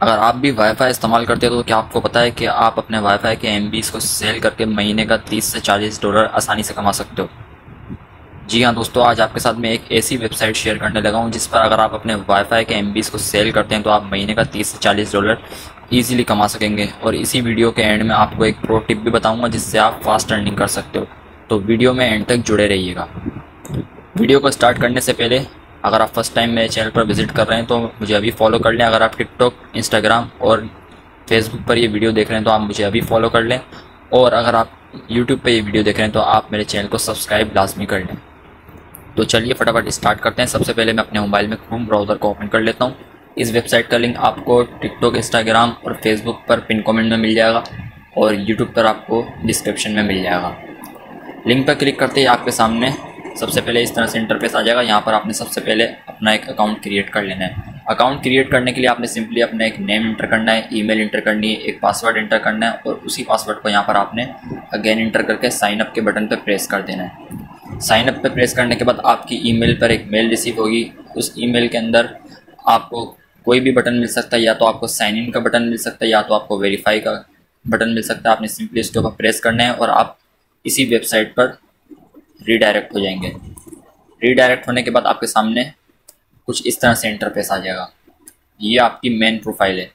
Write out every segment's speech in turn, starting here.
अगर आप भी वाईफाई इस्तेमाल करते हो तो क्या आपको पता है कि आप अपने वाईफाई के एम को सेल करके महीने का 30 से 40 डॉलर आसानी से कमा सकते हो? जी हाँ दोस्तों, आज आपके साथ मैं एक ऐसी वेबसाइट शेयर करने लगा हूँ, जिस पर अगर आप अपने वाईफाई के एम को सेल करते हैं तो आप महीने का 30 से 40 डॉलर ईजिली कमा सकेंगे। और इसी वीडियो के एंड में आपको एक प्रो टिप भी बताऊँगा, जिससे आप फास्ट अर्निंग कर सकते हो। तो वीडियो में एंड तक जुड़े रहिएगा। वीडियो को स्टार्ट करने से पहले अगर आप फ़र्स्ट टाइम मेरे चैनल पर विज़िट कर रहे हैं तो मुझे अभी फॉलो कर लें। अगर आप टिकटॉक इंस्टाग्राम और फेसबुक पर ये वीडियो देख रहे हैं तो आप मुझे अभी फॉलो कर लें। और अगर आप यूट्यूब पर ये वीडियो देख रहे हैं तो आप मेरे चैनल को सब्सक्राइब लाजमी कर लें। तो चलिए फटाफट स्टार्ट करते हैं। सबसे पहले मैं अपने मोबाइल में क्रोम ब्राउज़र को ओपन कर लेता हूँ। इस वेबसाइट का लिंक आपको टिकटॉक इंस्टाग्राम और फेसबुक पर पिन कमेंट में मिल जाएगा और यूट्यूब पर आपको डिस्क्रिप्शन में मिल जाएगा। लिंक पर क्लिक करते ही आपके सामने सबसे पहले इस तरह से इंटरफेस आ जाएगा। यहाँ पर आपने सबसे पहले अपना एक अकाउंट क्रिएट कर लेना है। अकाउंट क्रिएट करने के लिए आपने सिंपली अपना एक नेम इंटर करना है ईमेल इंटर करनी है, एक पासवर्ड इंटर करना है और उसी पासवर्ड को यहाँ पर आपने अगेन इंटर करके साइन अप के बटन पर प्रेस कर देना है। साइन अप पर प्रेस करने के बाद आपकी ईमेल पर एक मेल रिसीव होगी। उस ईमेल के अंदर आपको कोई भी बटन मिल सकता है। या तो आपको साइन इन का बटन मिल सकता है, या तो आपको वेरीफाई का बटन मिल सकता है। आपने सिंपली इसके ऊपर प्रेस करना है और आप इसी वेबसाइट पर रीडायरेक्ट हो जाएँगे। रीडायरेक्ट होने के बाद आपके सामने कुछ इस तरह से इंटरफेस आ जाएगा। ये आपकी मेन प्रोफ़ाइल है।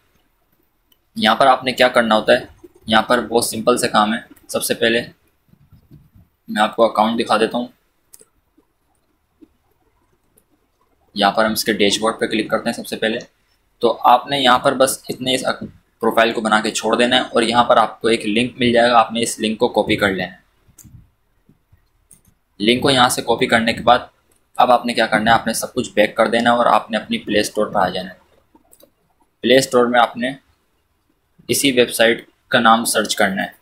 यहाँ पर आपने क्या करना होता है? यहाँ पर बहुत सिंपल से काम है। सबसे पहले मैं आपको अकाउंट दिखा देता हूँ। यहाँ पर हम इसके डैशबोर्ड पे क्लिक करते हैं सबसे पहले। तो आपने यहाँ पर बस इतने इस प्रोफ़ाइल को बना के छोड़ देना है और यहाँ पर आपको एक लिंक मिल जाएगा। आपने इस लिंक को कॉपी कर लेना है। लिंक को यहाँ से कॉपी करने के बाद अब आपने क्या करना है? आपने सब कुछ बैक कर देना है और आपने अपनी प्ले स्टोर पर आ जाना है। प्ले स्टोर में आपने इसी वेबसाइट का नाम सर्च करना है।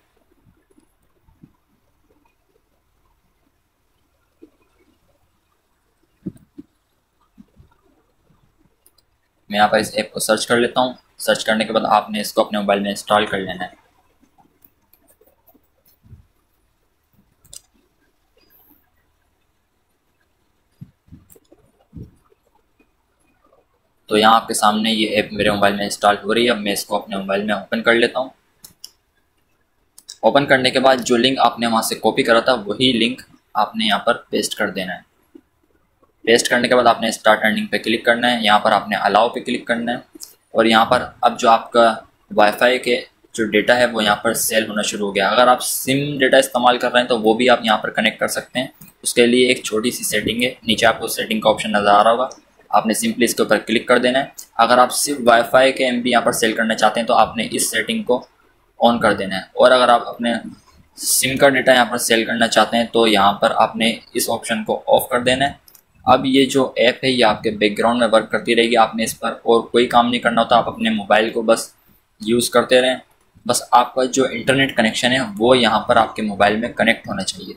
मैं यहाँ पर इस ऐप को सर्च कर लेता हूँ। सर्च करने के बाद आपने इसको अपने मोबाइल में इंस्टॉल कर लेना है। तो यहाँ आपके सामने ये ऐप मेरे मोबाइल में इंस्टॉल हो रही है। अब मैं इसको अपने मोबाइल में ओपन कर लेता हूँ। ओपन करने के बाद जो लिंक आपने वहाँ से कॉपी करा था, वही लिंक आपने यहाँ पर पेस्ट कर देना है। पेस्ट करने के बाद आपने स्टार्ट अर्निंग पे क्लिक करना है। यहाँ पर आपने अलाउ पे क्लिक करना है। और यहाँ पर अब जो आपका वाईफाई के जो डेटा है, वो यहाँ पर सेल होना शुरू हो गया। अगर आप सिम डेटा इस्तेमाल कर रहे हैं तो वो भी आप यहाँ पर कनेक्ट कर सकते हैं। उसके लिए एक छोटी सी सेटिंग है। नीचे आपको सेटिंग का ऑप्शन नज़र आ रहा होगा। आपने सिंपली इसके ऊपर क्लिक कर देना है। अगर आप सिर्फ़ वाईफाई के एम बी यहाँ पर सेल करना चाहते हैं तो आपने इस सेटिंग को ऑन कर देना है। और अगर आप अपने सिम का डेटा यहाँ पर सेल करना चाहते हैं तो यहाँ पर आपने इस ऑप्शन को ऑफ़ कर देना है। अब ये जो ऐप है, ये आपके बैकग्राउंड में वर्क करती रहेगी। आपने इस पर और कोई काम नहीं करना होता। आप अपने मोबाइल को बस यूज़ करते रहें। बस आपका जो इंटरनेट कनेक्शन है, वो यहाँ पर आपके मोबाइल में कनेक्ट होना चाहिए।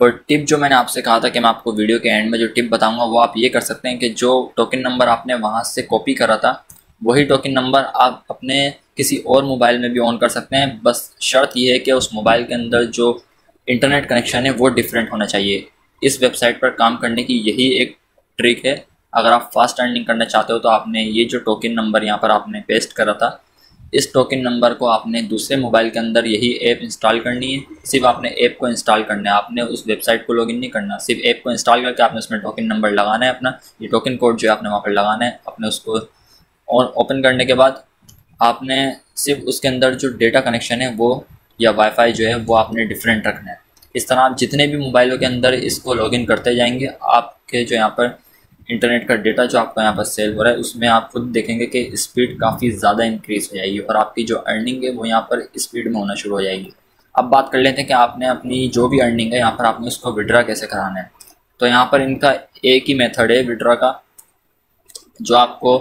और टिप जो मैंने आपसे कहा था कि मैं आपको वीडियो के एंड में जो टिप बताऊँगा, वो आप ये कर सकते हैं कि जो टोकन नंबर आपने वहाँ से कॉपी करा था, वही टोकन नंबर आप अपने किसी और मोबाइल में भी ऑन कर सकते हैं। बस शर्त ये है कि उस मोबाइल के अंदर जो इंटरनेट कनेक्शन है, वो डिफरेंट होना चाहिए। इस वेबसाइट पर काम करने की यही एक ट्रिक है। अगर आप फास्ट अर्निंग करना चाहते हो तो आपने ये जो टोकन नंबर यहाँ पर आपने पेस्ट करा था इस टोकन नंबर को आपने दूसरे मोबाइल के अंदर यही ऐप इंस्टॉल करनी है। सिर्फ़ आपने ऐप को इंस्टॉल करना है। आपने उस वेबसाइट को लॉगिन नहीं करना। सिर्फ़ ऐप को इंस्टॉल करके आपने उसमें टोकन नंबर लगाना है अपना। ये टोकन कोड जो है आपने वहाँ पर लगाना है। अपने उसको और ओपन करने के बाद आपने सिर्फ़ उसके अंदर जो डेटा कनेक्शन है वो या वाईफाई जो है वो आपने डिफरेंट रखना है। इस तरह आप जितने भी मोबाइलों के अंदर इसको लॉगिन करते जाएँगे, आपके जो यहाँ पर इंटरनेट का डेटा जो आपका यहाँ पर सेल हो रहा है, उसमें आप खुद देखेंगे कि स्पीड काफ़ी ज़्यादा इंक्रीज़ हो जाएगी और आपकी जो अर्निंग है वो यहाँ पर स्पीड में होना शुरू हो जाएगी। अब बात कर लेते हैं कि आपने अपनी जो भी अर्निंग है, यहाँ पर आपने उसको विड्रा कैसे कराना है। तो यहाँ पर इनका एक ही मेथड है विड्रा का, जो आपको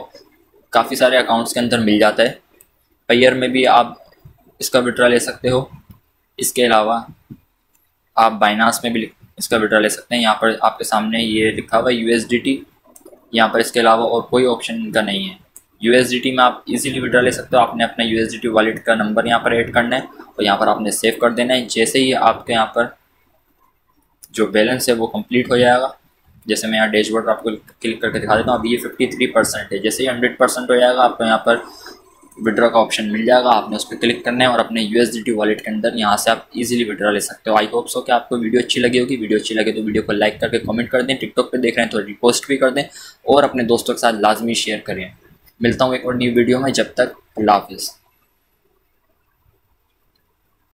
काफ़ी सारे अकाउंट्स के अंदर मिल जाता है। पैयर में भी आप इसका विड्रा ले सकते हो। इसके अलावा आप बाइनास में भी इसका विड्रा ले सकते हैं। यहाँ पर आपके सामने ये लिखा हुआ है यूएसडीटी यहाँ पर इसके अलावा और कोई ऑप्शन इनका नहीं है। यूएसडीटी में आप इजीली विड्रा ले सकते हो। आपने अपना यू एस वॉलेट का नंबर यहाँ पर ऐड करना है और यहाँ पर आपने सेव कर देना है। जैसे ही आपके यहाँ पर जो बैलेंस है वो कंप्लीट हो जाएगा। जैसे मैं यहाँ डैशबोर्ड आपको क्लिक करके दिखा देता हूँ। अभी ये फिफ्टी थ्री परसेंट है। जैसे ही हंड्रेड परसेंट हो जाएगा, आपको यहाँ पर विड्रॉ का ऑप्शन मिल जाएगा। आपने उस पर क्लिक करना है और अपने यूएसडीटी वॉलेट के अंदर यहाँ से आप इजीली विड्रॉ ले सकते हो। आई होप सो कि आपको वीडियो अच्छी लगी होगी। वीडियो अच्छी लगे तो वीडियो को लाइक करके कमेंट कर दें। टिकटॉक पे देख रहे हैं तो रिपोस्ट भी कर दें और अपने दोस्तों के साथ लाजमी शेयर करें। मिलता हूँ एक और न्यू वीडियो में। जब तक हाफिज़।